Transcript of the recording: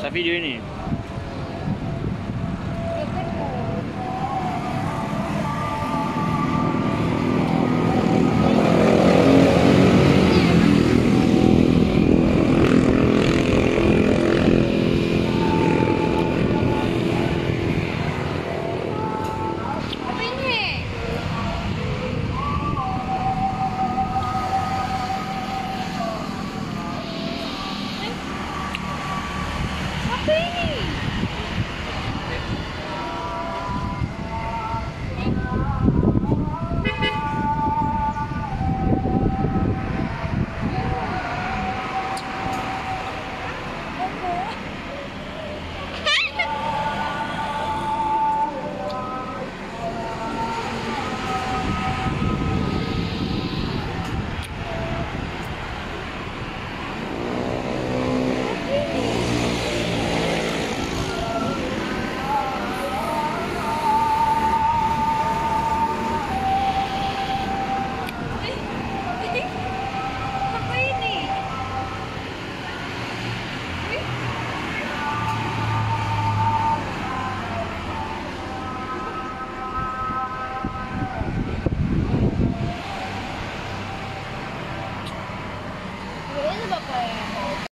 Safi video ni. Sim! 哦。